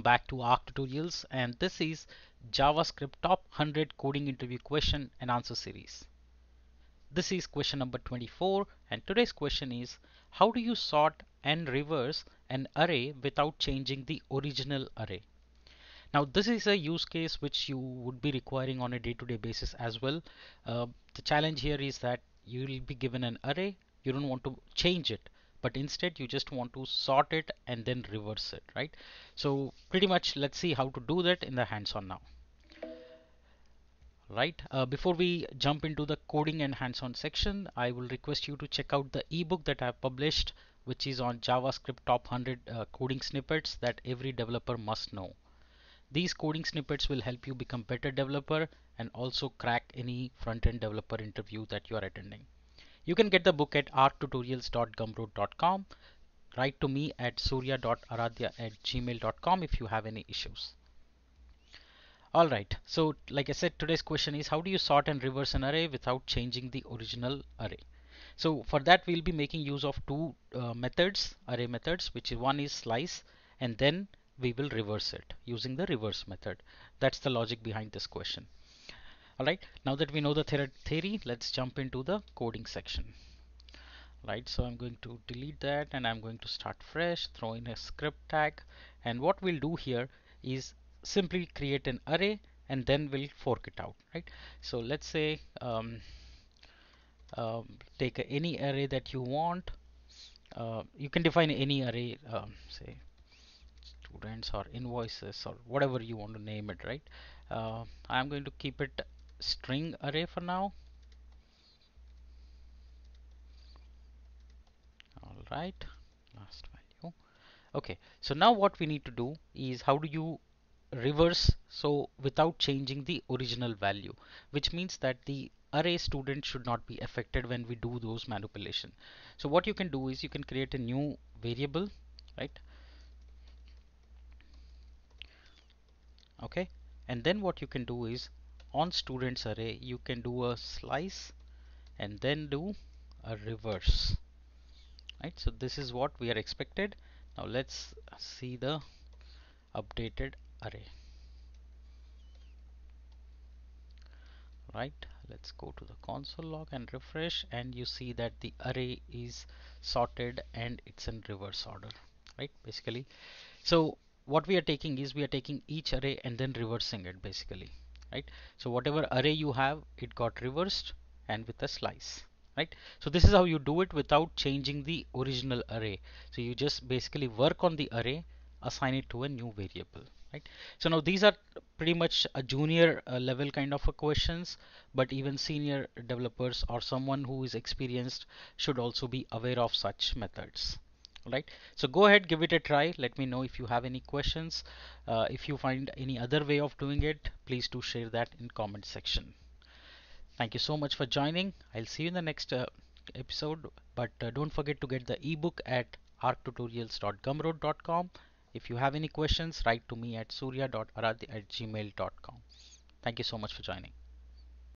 welcome back to ARC Tutorials and this is JavaScript Top 100 Coding Interview Question and Answer Series. This is question number 24 and today's question is how do you sort and reverse an array without changing the original array? Now this is a use case which you would be requiring on a day-to-day -day basis as well. Uh, the challenge here is that you will be given an array, you don't want to change it but instead you just want to sort it and then reverse it right? So pretty much let's see how to do that in the hands-on now. Right uh, before we jump into the coding and hands-on section I will request you to check out the ebook that I've published which is on JavaScript top 100 uh, coding snippets that every developer must know. These coding snippets will help you become better developer and also crack any front-end developer interview that you are attending you can get the book at arctutorials.gumroad.com. Write to me at surya.aradhya at gmail.com if you have any issues. Alright, so like I said, today's question is how do you sort and reverse an array without changing the original array? So for that we'll be making use of two uh, methods, array methods, which is one is slice and then we will reverse it using the reverse method. That's the logic behind this question. Alright, now that we know the theory, let's jump into the coding section. Right, so I'm going to delete that and I'm going to start fresh, throw in a script tag. And what we'll do here is simply create an array and then we'll fork it out, right? So let's say um, um, take any array that you want. Uh, you can define any array, um, say students or invoices or whatever you want to name it, right? Uh, I'm going to keep it string array for now. All right, last value. Okay, so now what we need to do is how do you reverse so without changing the original value, which means that the array student should not be affected when we do those manipulation. So what you can do is you can create a new variable, right? Okay, and then what you can do is on students array you can do a slice and then do a reverse right? So this is what we are expected. Now let's see the updated array. Right let's go to the console log and refresh and you see that the array is sorted and it's in reverse order right basically. So what we are taking is we are taking each array and then reversing it basically right? So whatever array you have it got reversed and with a slice right? So this is how you do it without changing the original array. So you just basically work on the array assign it to a new variable right? So now these are pretty much a junior uh, level kind of questions but even senior developers or someone who is experienced should also be aware of such methods right? So go ahead give it a try. Let me know if you have any questions. Uh, if you find any other way of doing it please do share that in comment section. Thank you so much for joining. I'll see you in the next uh, episode. But uh, don't forget to get the ebook at arctutorials.gumroad.com if you have any questions write to me at surya.aradhya at gmail.com thank you so much for joining